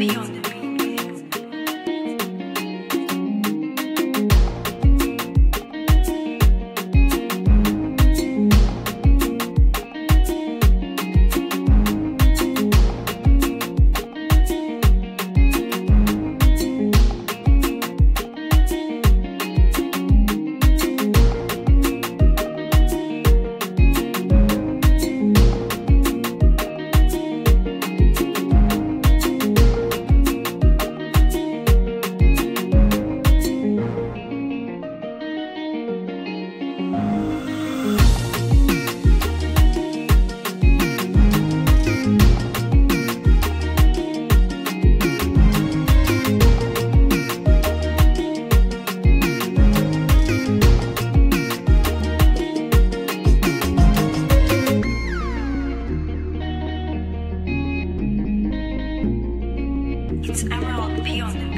beyond It's emerald beyond